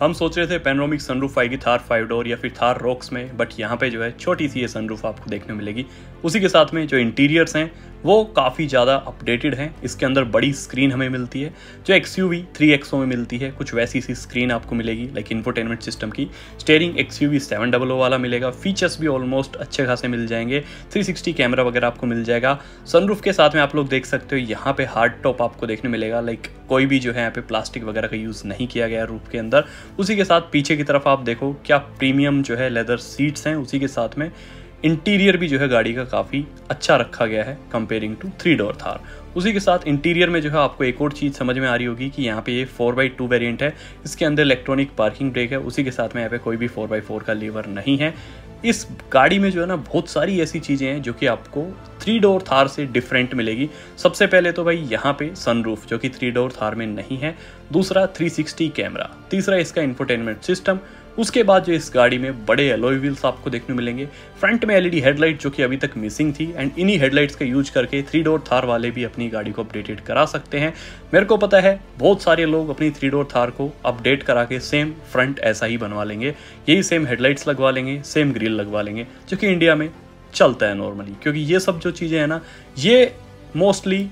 हम सोच रहे थे पेनरोमिक सनरूफ आएगी थार फाइव डोर या फिर थार रॉक्स में बट यहाँ पे जो है छोटी सी ये सनरूफ आपको देखने मिलेगी। उसी के साथ में जो इंटीरियर्स हैं वो काफ़ी ज़्यादा अपडेटेड हैं। इसके अंदर बड़ी स्क्रीन हमें मिलती है, जो X U V three XO में मिलती है। कुछ वैसी सी स्क्रीन आपको मिलेगी लाइक इन्फोटेनमेंट सिस्टम की। Steering X U V seven double O वाला मिलेगा। फीचर्स भी ऑलमोस्ट अच्छे खासे मिल जाएँगे। 360 कैमरा वगैरह आपको मिल जाएगा। सनरूफ के साथ में आप लोग देख सकते हो, यहाँ पे हार्ड टॉप आपको देखने मिलेगा। लाइक कोई भी जो है यहाँ पे प्लास्टिक वगैरह का यूज़ नहीं किया गया रूफ के अंदर। उसी के साथ पीछे की तरफ़ आप देखो, क्या प्रीमियम जो है लेदर सीट्स हैं उसी के साथ में। इंटीरियर भी जो है गाड़ी का काफ़ी अच्छा रखा गया है comparing to three door Thar. उसी के साथ इंटीरियर में जो है आपको एक और चीज़ समझ में आ रही होगी कि यहाँ पे ये फोर बाई टू वेरियंट है। इसके अंदर इलेक्ट्रॉनिक पार्किंग ब्रेक है। उसी के साथ में यहाँ पे कोई भी फोर बाई फोर का लीवर नहीं है। इस गाड़ी में जो है ना बहुत सारी ऐसी चीज़ें हैं जो कि आपको थ्री डोर थार से डिफरेंट मिलेगी। सबसे पहले तो भाई यहाँ पे सनरूफ जो कि थ्री डोर थार में नहीं है। दूसरा 360 कैमरा तीसरा इसका इंफोटेनमेंट सिस्टम उसके बाद जो इस गाड़ी में बड़े एलोई व्हील्स आपको देखने मिलेंगे। फ्रंट में एलईडी हेडलाइट जो कि अभी तक मिसिंग थी एंड इन्हीं हेडलाइट्स का यूज़ करके थ्री डोर थार वाले भी अपनी गाड़ी को अपडेटेड करा सकते हैं। मेरे को पता है, बहुत सारे लोग अपनी थ्री डोर थार को अपडेट करा के सेम फ्रंट ऐसा ही बनवा लेंगे। यही सेम हेडलाइट्स लगवा लेंगे सेम ग्रिल लगवा लेंगे, जो कि इंडिया में चलता है नॉर्मली क्योंकि ये सब जो चीज़ें हैं ना, ये मोस्टली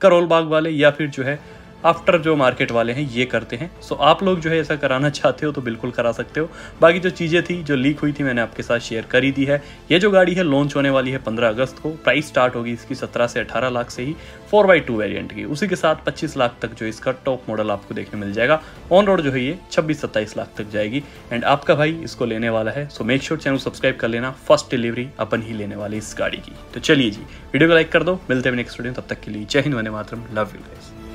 करोल बाग वाले या फिर जो है आफ्टर जो मार्केट वाले हैं, ये करते हैं। सो आप लोग जो है ऐसा कराना चाहते हो तो बिल्कुल करा सकते हो। बाकी जो चीज़ें थी, जो लीक हुई थी, मैंने आपके साथ शेयर करी दी है। ये जो गाड़ी है लॉन्च होने वाली है पंद्रह अगस्त को। प्राइस स्टार्ट होगी इसकी सत्रह से अठारह लाख से ही। फोर बाई टू वेरियंट की। उसी के साथ पच्चीस लाख तक जो इसका टॉप मॉडल आपको देखने मिल जाएगा। ऑन रोड जो है ये छब्बीस सत्ताईस लाख तक जाएगी। एंड आपका भाई इसको लेने वाला है। So make sure channel subscribe कर लेना। फ़र्स्ट डिलीवरी अपन ही लेने वाली इस गाड़ी की। तो चलिए जी वीडियो को लाइक कर दो। मिलते हैं नेक्स्ट वीडियो तब तक के लिए जय हिंद, वंदे मातरम। Love you guys